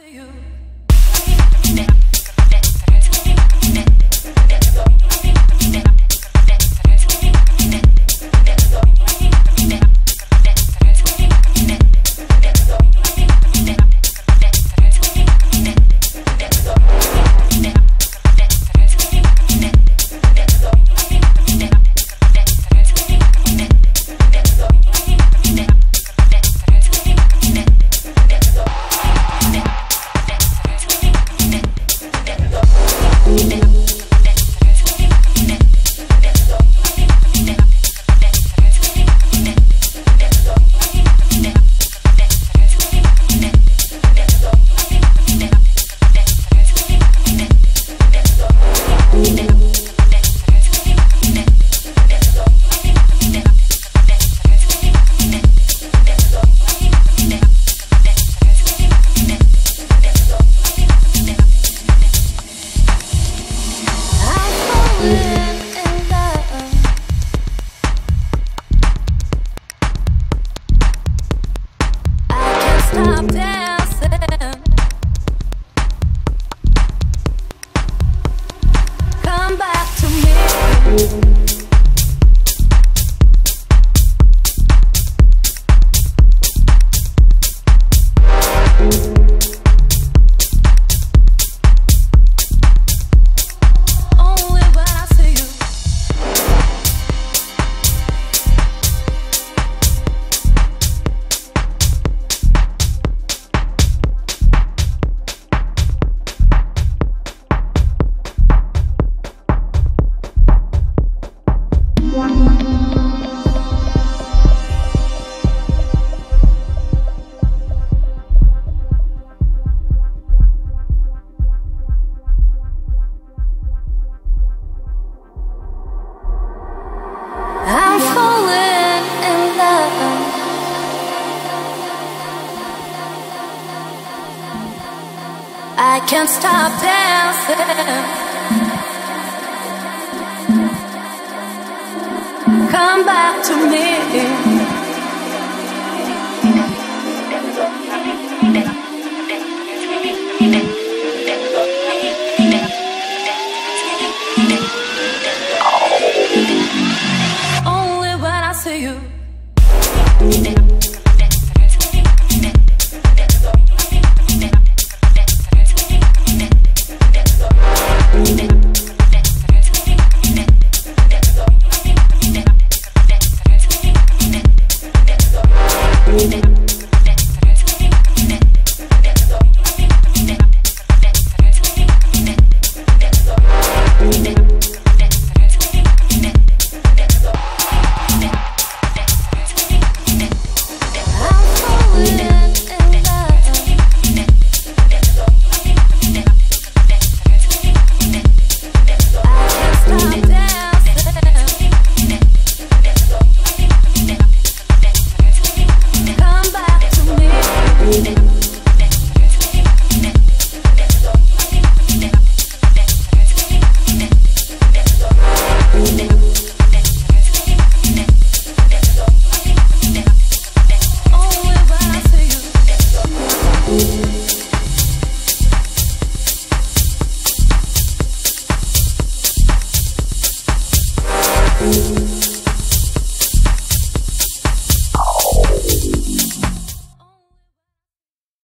to you. I can't stop dancing. Come back to me.